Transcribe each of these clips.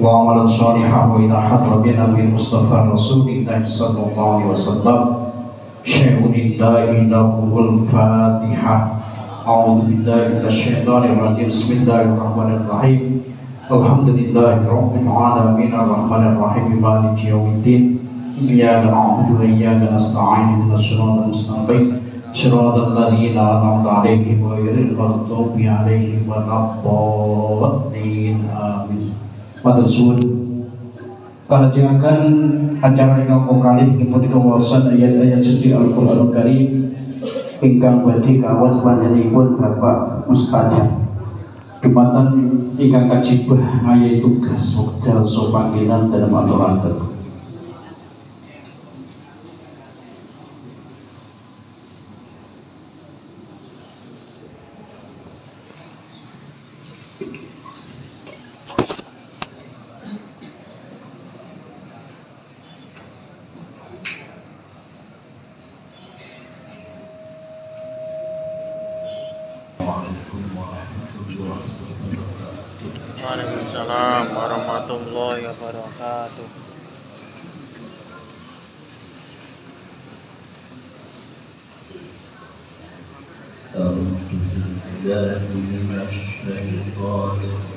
وعملا صالحا وإلى حضرة نبي المصطفى رسول الله صلى الله عليه وسلم شيء لله له الفاتحة أعوذ بالله من الشيطان الرجيم بسم الله الرحمن الرحيم الحمد لله رب العالمين الرحمن الرحيم مالك يوم الدين إياك نعبد وإياك نستعين اهدنا الصراط المستقيم صراط الذين أنعمت عليهم غير المغضوب عليهم ولا الضالين آمين Matur suwun Kalajengaken acara ingkang kali punika wawasan ayat-ayat suci Al-Qur'an Karim ingkang badhe kawas panjenenganipun Bapak Mustaja. Kematan ingkang kajibah ngayahi tugas wekdal so panggilan dalam aturaken. Waalaikumsalam warahmatullahi wabarakatuh. أعوذ بالله من الشيطان الرجيم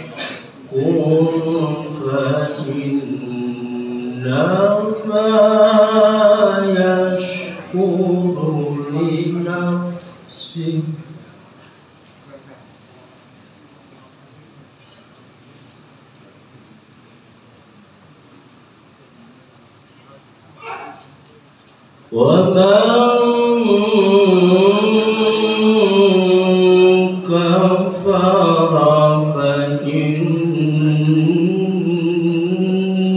ومن كفر فإن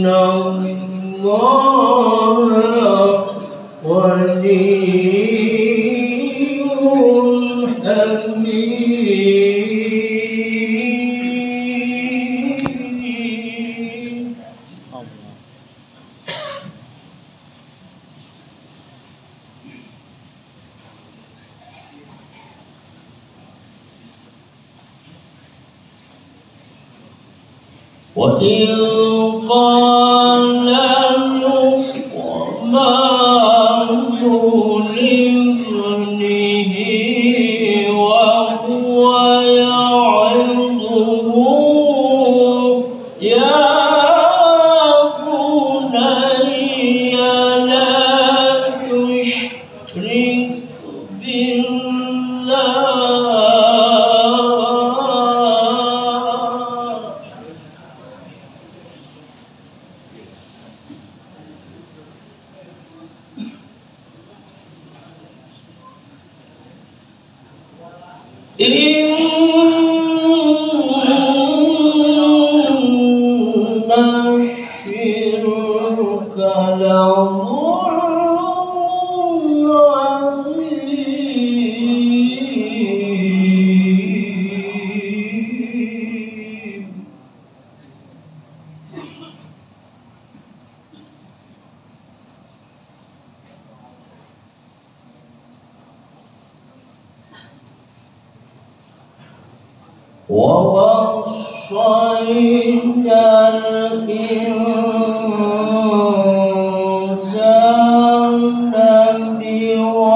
الله غني حميد وإذ قال لقمان إن شرك لعظيم ووصينا الإنسان بوالديه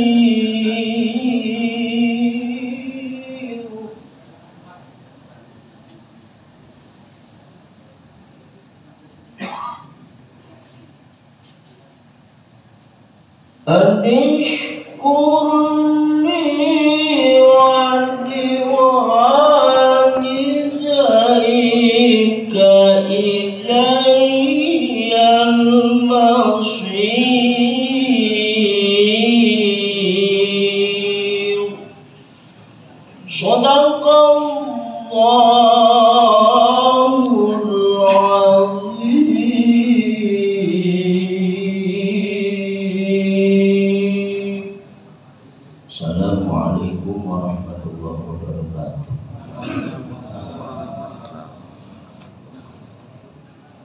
أن اشكر لي إلي المصير.